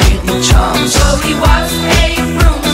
ain't no charms. So he was a room.